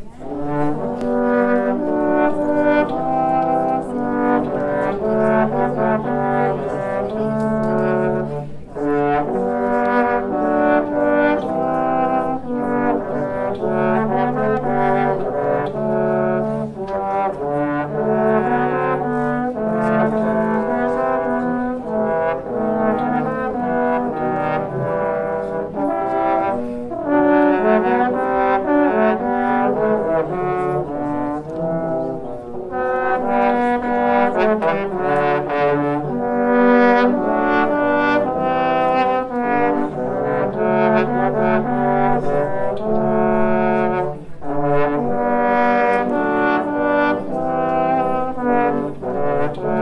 Amen. Bye.